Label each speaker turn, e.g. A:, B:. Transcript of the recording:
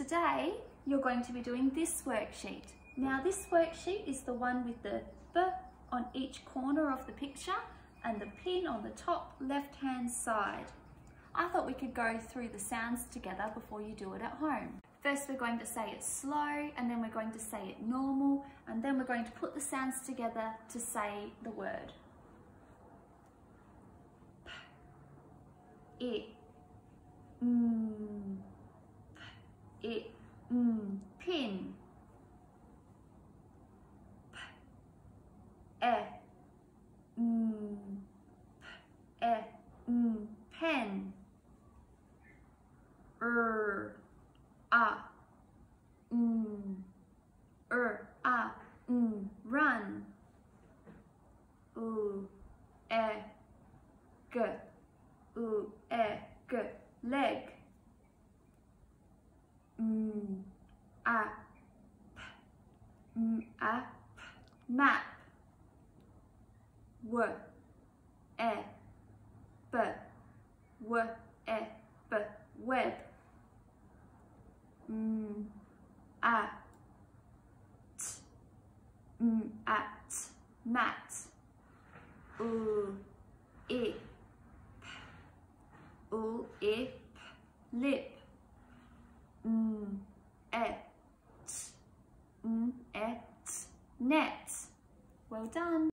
A: Today, you're going to be doing this worksheet. Now this worksheet is the one with the B on each corner of the picture and the pin on the top left hand side. I thought we could go through the sounds together before you do it at home. First we're going to say it slow and then we're going to say it normal and then we're going to put the sounds together to say the word. It, mm, it, mm, pin. E, mm, e, mm, pen. Er, a, mm, er, a, mm, run. U, e, g, u, e, g, leg. M, a, p, m, a, p, map. W, e, b, w, e, b, web. M, a, t, m, a, t, mat. U, i, p, u, i, p, lip. M, e, t, m, e, t, Mm-hmm. net. Well done.